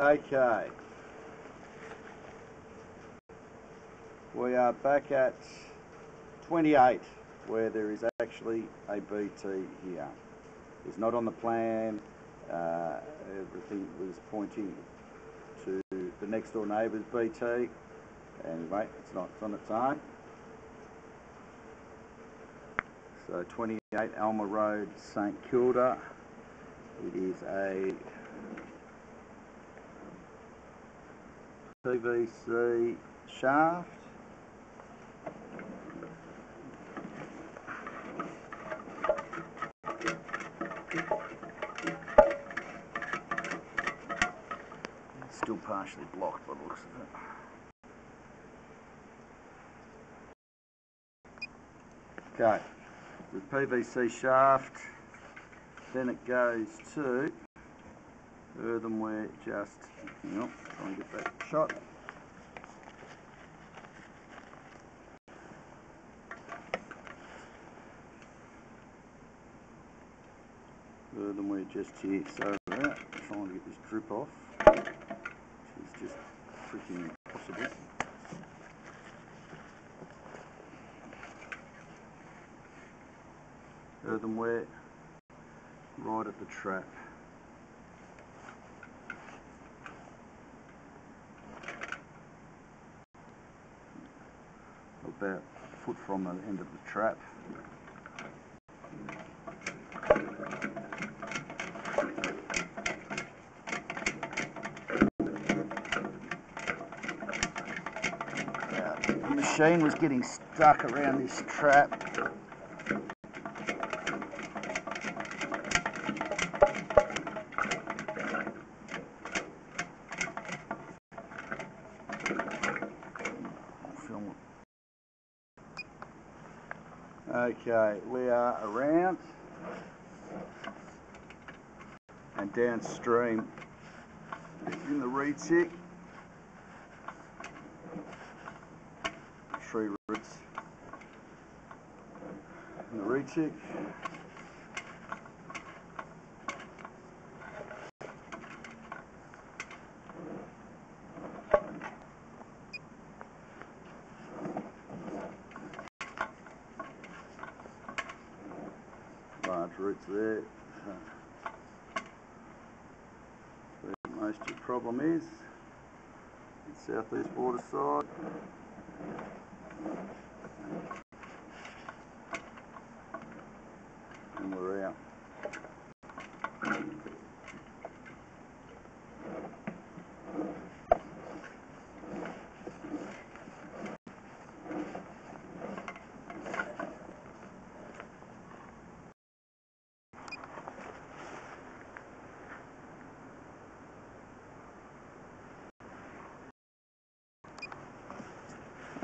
Okay. We are back at 28 where there is actually a BT here. It's not on the plan. Uh, everything was pointing to the next door neighbour's BT. Anyway, it's not it's on its own. So 28 Alma Road, St Kilda. It is a PVC shaft. Still partially blocked by the looks of it. Okay, the PVC shaft, then it goes to earthenware just, hang on, try and get that shot. Earthenware just here, so that, trying to get this drip off, which is just freaking impossible. Earthenware right at the trap. About a foot from the end of the trap. the machine was getting stuck around this trap. Okay, we are around and downstream in the retic. Tree roots in the retic. large roots there. Where most of your problem is, southeast water side. And we're out.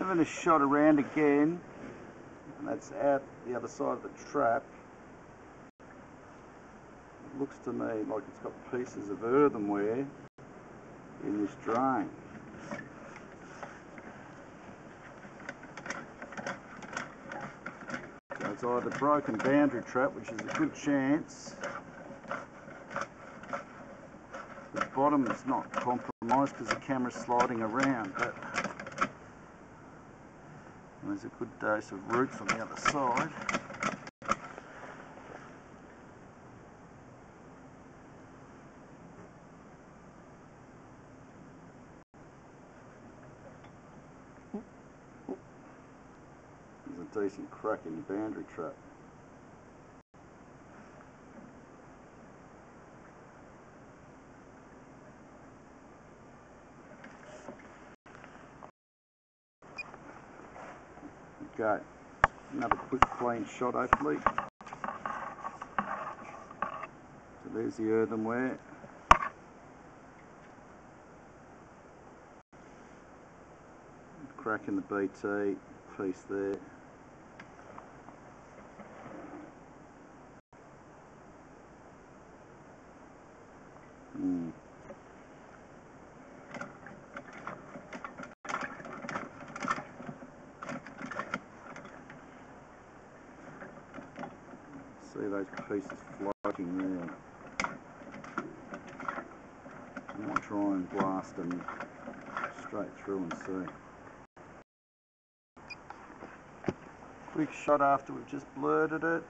Having a shot around again, and that's out the other side of the trap. It looks to me like it's got pieces of earthenware in this drain. So it's either broken boundary trap, which is a good chance. The bottom is not compromised because the camera's sliding around, but there's a good dose of roots on the other side. There's a decent crack in your boundary trap. Okay, another quick clean shot hopefully. So there's the earthenware. Crack in the BT piece there. Mm. See those pieces floating there. I might try and blast them straight through and see. Quick shot after we've just blurted it.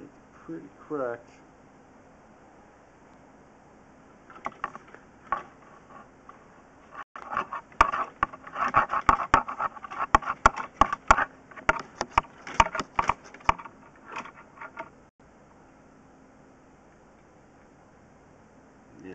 It's pretty cracked. Yeah.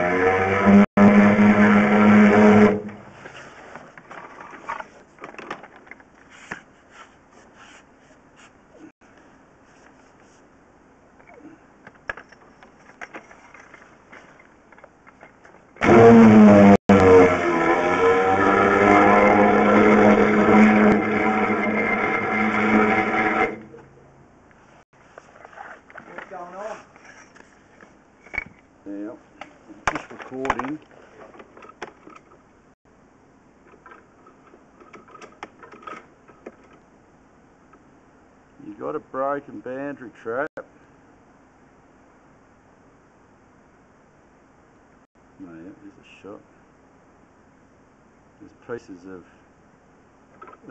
Yeah, just recording. You got a broken boundary trap. No, there's a shot. There's pieces of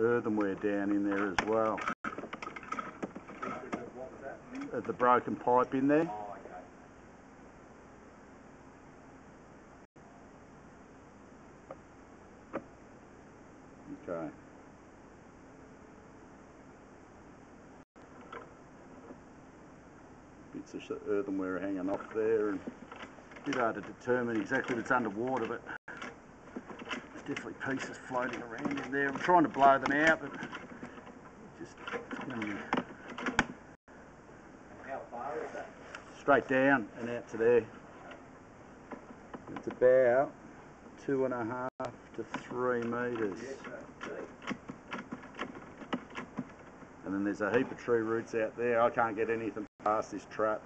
earthenware down in there as well. The broken pipe in there. Bits of earthenware hanging off there and a bit hard to determine exactly it's underwater but there's definitely pieces floating around in there. I'm trying to blow them out but just how far is that? straight down and out to there. It's about two and a half to three metres. And then there's a heap of tree roots out there. I can't get anything past this trap.